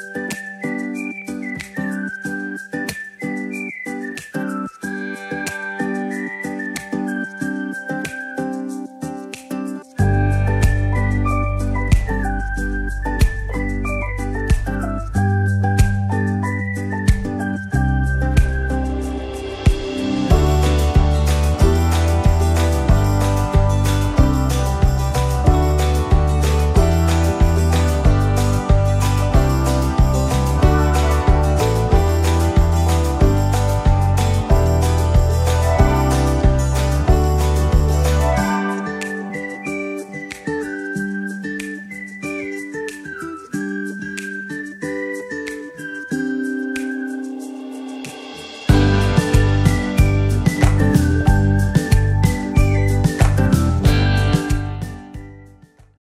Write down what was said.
Bye.